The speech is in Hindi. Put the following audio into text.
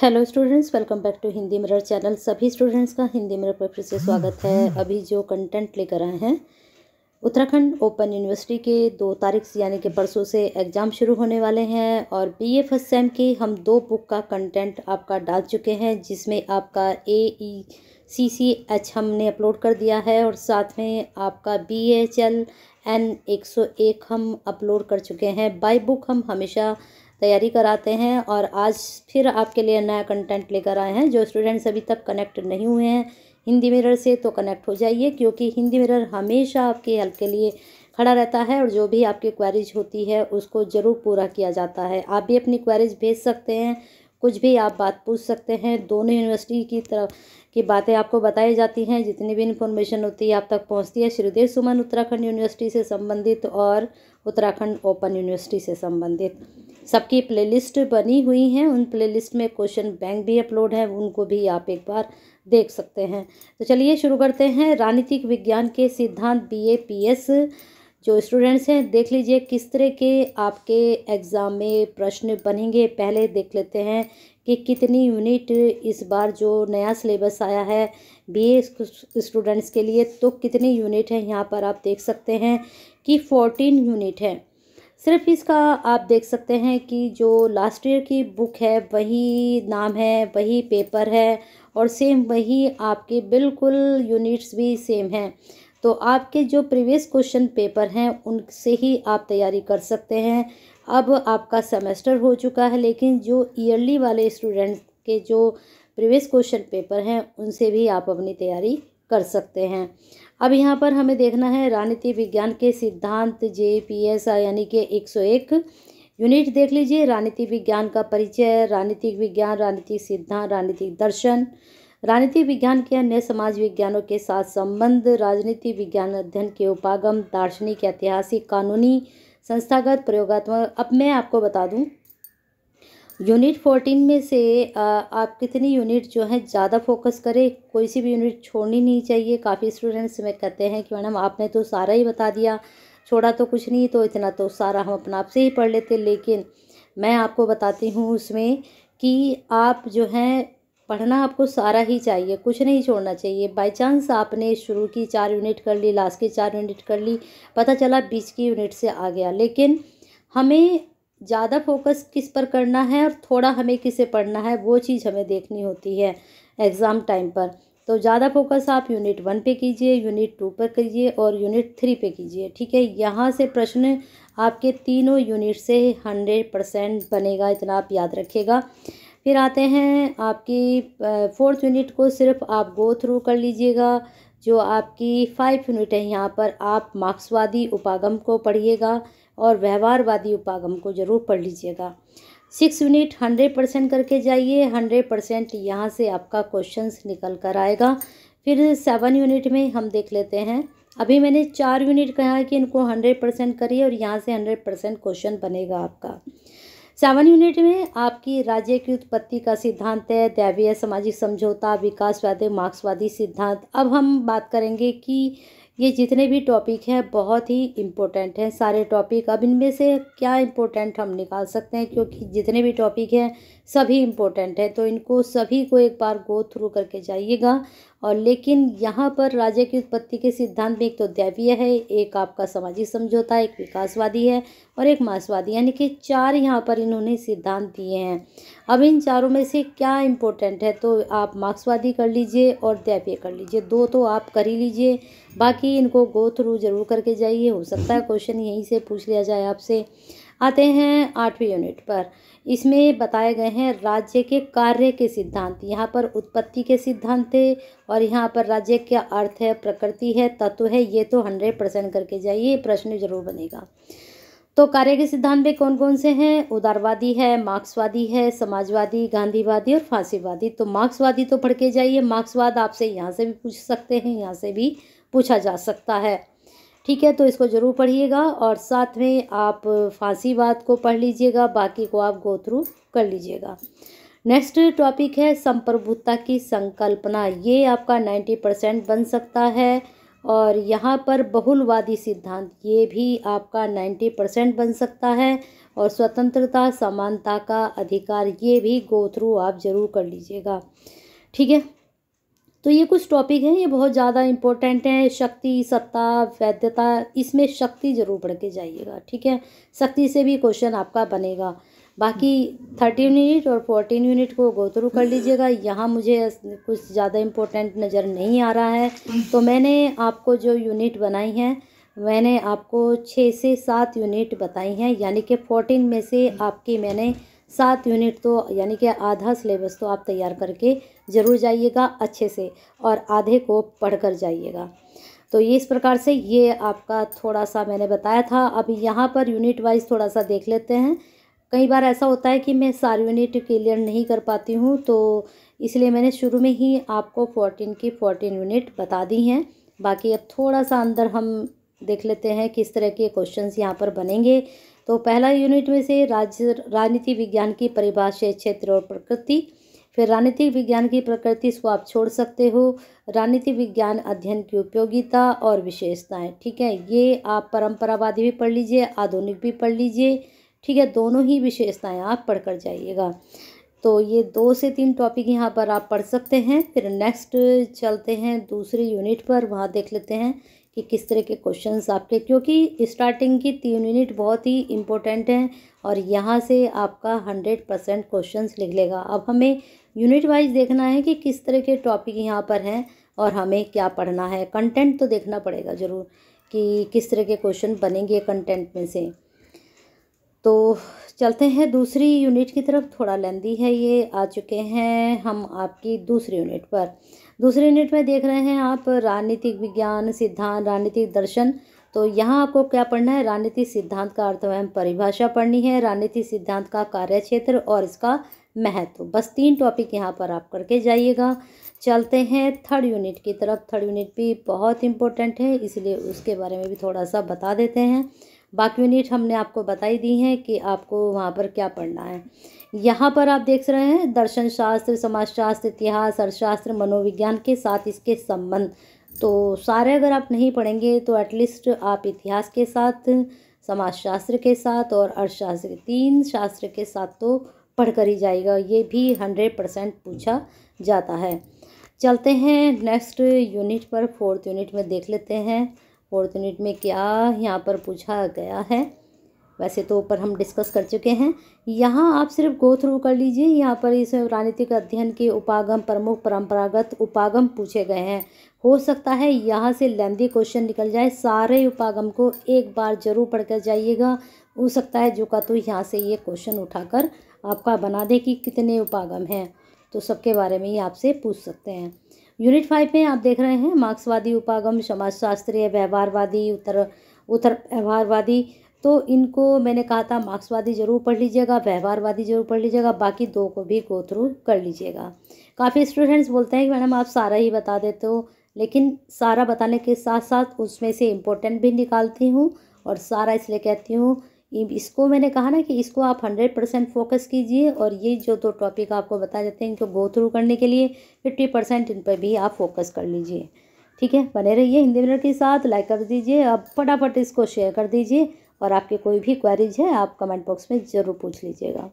Hello students welcome back to Hindi mirror channel सभी स्टूडेंट्स का हिंदी मिरर पर फिर से स्वागत है। अभी जो कंटेंट लेकर आए हैं, उत्तराखंड ओपन यूनिवर्सिटी के दो तारीख से यानी कि परसों से एग्ज़ाम शुरू होने वाले हैं और बी ए फ़र्स्ट सेम की हम दो बुक का कंटेंट आपका डाल चुके हैं, जिसमें आपका ए ई सी सी एच हमने अपलोड कर दिया है और साथ में आपका बी एच एल एन एक सौ एक हम अपलोड कर चुके हैं। बाई बुक हम हमेशा तैयारी कराते हैं और आज फिर आपके लिए नया कंटेंट लेकर आए हैं, जो स्टूडेंट्स अभी तक कनेक्ट नहीं हुए हैं हिंदी मिरर से तो कनेक्ट हो जाइए, क्योंकि हिंदी मिरर हमेशा आपके हेल्प के लिए खड़ा रहता है और जो भी आपकी क्वेरीज होती है, उसको ज़रूर पूरा किया जाता है। आप भी अपनी क्वेरीज भेज सकते हैं, कुछ भी आप बात पूछ सकते हैं, दोनों यूनिवर्सिटी की तरफ़ की बातें आपको बताई जाती हैं, जितनी भी इन्फॉर्मेशन होती है आप तक पहुँचती है, श्रीदेव सुमन उत्तराखंड यूनिवर्सिटी से संबंधित और उत्तराखंड ओपन यूनिवर्सिटी से संबंधित। सबकी प्लेलिस्ट बनी हुई हैं। उन प्लेलिस्ट में क्वेश्चन बैंक भी अपलोड है। उनको भी आप एक बार देख सकते हैं। तो चलिए शुरू करते हैं। राजनीतिक विज्ञान के सिद्धांत बी ए पी एस जो स्टूडेंट्स हैं, देख लीजिए किस तरह के आपके एग्ज़ाम में प्रश्न बनेंगे। पहले देख लेते हैं कि कितनी यूनिट इस बार जो नया सिलेबस आया है बीए स्टूडेंट्स के लिए। तो कितनी यूनिट है, यहाँ पर आप देख सकते हैं कि फोर्टीन यूनिट है। सिर्फ़ इसका आप देख सकते हैं कि जो लास्ट ईयर की बुक है, वही नाम है, वही पेपर है और सेम वही आपके बिल्कुल यूनिट्स भी सेम हैं। तो आपके जो प्रीवियस क्वेश्चन पेपर हैं, उनसे ही आप तैयारी कर सकते हैं। अब आपका सेमेस्टर हो चुका है, लेकिन जो ईयरली वाले स्टूडेंट के जो प्रीवियस क्वेश्चन पेपर हैं, उनसे भी आप अपनी तैयारी कर सकते हैं। अब यहाँ पर हमें देखना है राजनीति विज्ञान के सिद्धांत जे पी एस आई यानी कि एक सौ एक। यूनिट देख लीजिए, राजनीति विज्ञान का परिचय राजनीतिक विज्ञान राजनीतिक सिद्धांत राजनीतिक दर्शन। राजनीतिक विज्ञान के अन्य समाज विज्ञानों के साथ संबंध, राजनीति विज्ञान अध्ययन के उपागम, दार्शनिक, ऐतिहासिक, कानूनी, संस्थागत, प्रयोगात्मक। अब मैं आपको बता दूँ यूनिट फोर्टीन में से आप कितनी यूनिट जो है ज़्यादा फोकस करें? कोई सी भी यूनिट छोड़नी नहीं चाहिए। काफ़ी स्टूडेंट्स में कहते हैं कि मैडम आपने तो सारा ही बता दिया, छोड़ा तो कुछ नहीं तो इतना तो सारा हम अपना आप से ही पढ़ लेते। लेकिन मैं आपको बताती हूँ उसमें कि आप जो हैं, पढ़ना आपको सारा ही चाहिए, कुछ नहीं छोड़ना चाहिए। बाई चांस आपने शुरू की चार यूनिट कर ली लास्ट की चार यूनिट कर ली, पता चला बीच की यूनिट से आ गया। लेकिन हमें ज़्यादा फोकस किस पर करना है और थोड़ा हमें किसे पढ़ना है, वो चीज़ हमें देखनी होती है एग्ज़ाम टाइम पर। तो ज़्यादा फोकस आप यूनिट वन पे कीजिए यूनिट टू पर कीजिए और यूनिट थ्री पे कीजिए, ठीक है? यहाँ से प्रश्न आपके तीनों यूनिट से हंड्रेड परसेंट बनेगा, इतना आप याद रखिएगा। फिर आते हैं आपकी फोर्थ यूनिट को सिर्फ़ आप गो थ्रू कर लीजिएगा, जो आपकी फाइव यूनिट है यहाँ पर, आप मार्क्सवादी उपागम को पढ़िएगा। और व्यवहारवादी उपागम को ज़रूर पढ़ लीजिएगा। सिक्स यूनिट हंड्रेड परसेंट करके जाइए, हंड्रेड परसेंट यहाँ से आपका क्वेश्चंस निकल कर आएगा। फिर सेवन यूनिट में हम देख लेते हैं। अभी मैंने चार यूनिट कहा है कि इनको हंड्रेड परसेंट करिए और यहाँ से हंड्रेड परसेंट क्वेश्चन बनेगा आपका। सेवन यूनिट में आपकी राज्य की उत्पत्ति का सिद्धांत है, दैवीय सामाजिक समझौता, विकासवादी, मार्क्सवादी सिद्धांत। अब हम बात करेंगे कि ये जितने भी टॉपिक हैं, बहुत ही इम्पोर्टेंट हैं, सारे टॉपिक अब इनमें से क्या इम्पोर्टेंट हम निकाल सकते हैं? क्योंकि जितने भी टॉपिक हैं सभी इम्पोर्टेंट हैं। तो इनको सभी को एक बार गो थ्रू करके जाइएगा। और लेकिन यहाँ पर राज्य की उत्पत्ति के सिद्धांत में एक तो दैवीय है, एक आपका सामाजिक समझौता, एक विकासवादी है और एक मार्क्सवादी। यानी कि चार यहाँ पर इन्होंने सिद्धांत दिए हैं। अब इन चारों में से क्या इम्पोर्टेंट है? तो आप मार्क्सवादी कर लीजिए और दैवीय कर लीजिए। दो तो आप कर ही लीजिए। बाकी इनको गो थ्रू ज़रूर करके जाइए। हो सकता है क्वेश्चन यहीं से पूछ लिया जाए आपसे। आते हैं आठवीं यूनिट पर। इसमें बताए गए हैं राज्य के कार्य के सिद्धांत। यहाँ पर उत्पत्ति के सिद्धांत थे और यहाँ पर राज्य क्या अर्थ है, प्रकृति है, तत्व है, ये तो हंड्रेड परसेंट करके जाइए, प्रश्न ज़रूर बनेगा। तो कार्य के सिद्धांत में कौन कौन से हैं? उदारवादी है, मार्क्सवादी है, समाजवादी, गांधीवादी और फांसीवादी। तो मार्क्सवादी तो पढ़ के जाइए, मार्क्सवाद आपसे यहाँ से भी पूछ सकते हैं, यहाँ से भी पूछा जा सकता है। ठीक है तो इसको ज़रूर पढ़िएगा और साथ में आप फांसीवाद को पढ़ लीजिएगा, बाकी को आप गो थ्रू कर लीजिएगा। नेक्स्ट टॉपिक है संप्रभुता की संकल्पना। ये आपका नाइन्टी परसेंट बन सकता है और यहाँ पर बहुलवादी सिद्धांत, ये भी आपका नाइन्टी परसेंट बन सकता है और स्वतंत्रता, समानता का अधिकार, ये भी गो थ्रू आप ज़रूर कर लीजिएगा। ठीक है? तो ये कुछ टॉपिक हैं, ये बहुत ज़्यादा इम्पोर्टेंट हैं। शक्ति, सत्ता वैद्यता इसमें शक्ति ज़रूर पढ़ के जाइएगा, ठीक है? शक्ति से भी क्वेश्चन आपका बनेगा। बाकी थर्टीन यूनिट और फोर्टीन यूनिट को गो थ्रू कर लीजिएगा। यहाँ मुझे कुछ ज़्यादा इम्पोर्टेंट नज़र नहीं आ रहा है। तो मैंने आपको जो यूनिट बनाई हैं, मैंने आपको छः से सात यूनिट बताई हैं। यानी कि फोर्टीन में से आपकी मैंने सात यूनिट तो यानी कि आधा सिलेबस तो आप तैयार करके ज़रूर जाइएगा अच्छे से और आधे को पढ़ कर जाइएगा। तो ये इस प्रकार से ये आपका थोड़ा सा मैंने बताया था। अब यहाँ पर यूनिट वाइज थोड़ा सा देख लेते हैं। कई बार ऐसा होता है कि मैं सारी यूनिट क्लियर नहीं कर पाती हूँ तो इसलिए मैंने शुरू में ही आपको फोर्टीन की फोर्टीन यूनिट बता दी हैं। बाकी अब थोड़ा सा अंदर हम देख लेते हैं किस तरह के क्वेश्चंस यहाँ पर बनेंगे। तो पहला यूनिट में से राज्य राजनीति विज्ञान की परिभाषा क्षेत्र और प्रकृति। फिर राजनीतिक विज्ञान की प्रकृति इसको आप छोड़ सकते हो। राजनीतिक विज्ञान अध्ययन की उपयोगिता और विशेषताएँ, ठीक है? ये आप परंपरावादी भी पढ़ लीजिए, आधुनिक भी पढ़ लीजिए, ठीक है? दोनों ही विशेषताएँ आप पढ़ कर जाइएगा। तो ये दो से तीन टॉपिक यहाँ पर आप पढ़ सकते हैं। फिर नेक्स्ट चलते हैं दूसरी यूनिट पर, वहाँ देख लेते हैं कि किस तरह के क्वेश्चंस आपके, क्योंकि स्टार्टिंग की तीन यूनिट बहुत ही इम्पोर्टेंट हैं और यहाँ से आपका हंड्रेड परसेंट क्वेश्चन लिख लेगा अब हमें यूनिट वाइज देखना है कि किस तरह के टॉपिक यहाँ पर हैं और हमें क्या पढ़ना है। कंटेंट तो देखना पड़ेगा ज़रूर कि किस तरह के क्वेश्चन बनेंगे कंटेंट में से। तो चलते हैं दूसरी यूनिट की तरफ़। थोड़ा लेंदी है ये, आ चुके हैं हम आपकी दूसरी यूनिट पर। दूसरी यूनिट में देख रहे हैं आप, राजनीतिक विज्ञान, सिद्धांत, राजनीतिक दर्शन। तो यहाँ आपको क्या पढ़ना है? राजनीतिक सिद्धांत का अर्थ एवं परिभाषा पढ़नी है, राजनीतिक सिद्धांत का कार्य क्षेत्र और इसका महत्व। बस तीन टॉपिक यहाँ पर आप करके जाइएगा। चलते हैं थर्ड यूनिट की तरफ़। थर्ड यूनिट भी बहुत इंपॉर्टेंट है, इसलिए उसके बारे में भी थोड़ा सा बता देते हैं। बाकी यूनिट हमने आपको बताई दी हैं कि आपको वहाँ पर क्या पढ़ना है। यहाँ पर आप देख रहे हैं, दर्शन शास्त्र, समाजशास्त्र, इतिहास, अर्थशास्त्र, मनोविज्ञान के साथ इसके संबंध। तो सारे अगर आप नहीं पढ़ेंगे तो एटलीस्ट आप इतिहास के साथ, समाजशास्त्र के साथ और अर्थशास्त्र तीन शास्त्र के साथ तो पढ़ कर ही जाएगा ये भी हंड्रेड परसेंट पूछा जाता है। चलते हैं नेक्स्ट यूनिट पर फोर्थ यूनिट में देख लेते हैं। फोर्थ यूनिट में क्या यहाँ पर पूछा गया है? वैसे तो ऊपर हम डिस्कस कर चुके हैं। यहाँ आप सिर्फ़ गो थ्रू कर लीजिए। यहाँ पर इस राजनीतिक अध्ययन के उपागम प्रमुख परंपरागत उपागम पूछे गए हैं। हो सकता है यहाँ से लेंदी क्वेश्चन निकल जाए। सारे उपागम को एक बार ज़रूर पढ़ कर जाइएगा। हो सकता है जो का तो यहाँ से ये क्वेश्चन उठाकर आपका बना दे कि कितने उपागम हैं। तो सबके बारे में ही आपसे पूछ सकते हैं। यूनिट फाइव में आप देख रहे हैं मार्क्सवादी, उपागम, समाजशास्त्रीय, व्यवहारवादी, उत्तर उत्तर, व्यवहारवादी। तो इनको मैंने कहा था मार्क्सवादी ज़रूर पढ़ लीजिएगा, व्यवहारवादी ज़रूर पढ़ लीजिएगा, बाकी दो को भी गो थ्रू कर लीजिएगा। काफ़ी स्टूडेंट्स बोलते हैं कि मैडम आप सारा ही बता देते हो, लेकिन सारा बताने के साथ साथ उसमें से इम्पोर्टेंट भी निकालती हूँ और सारा इसलिए कहती हूँ इसको मैंने कहा ना कि इसको आप हंड्रेड परसेंट फोकस कीजिए और ये जो दो टॉपिक आपको बताए जाते हैं इनको गो थ्रू करने के लिए फिफ्टी परसेंट इन पर भी आप फोकस कर लीजिए। ठीक है? बने रहिए हिंदी मिनट के साथ लाइक कर दीजिए, अब फटाफट इसको शेयर कर दीजिए और आपके कोई भी क्वारीज है, आप कमेंट बॉक्स में ज़रूर पूछ लीजिएगा।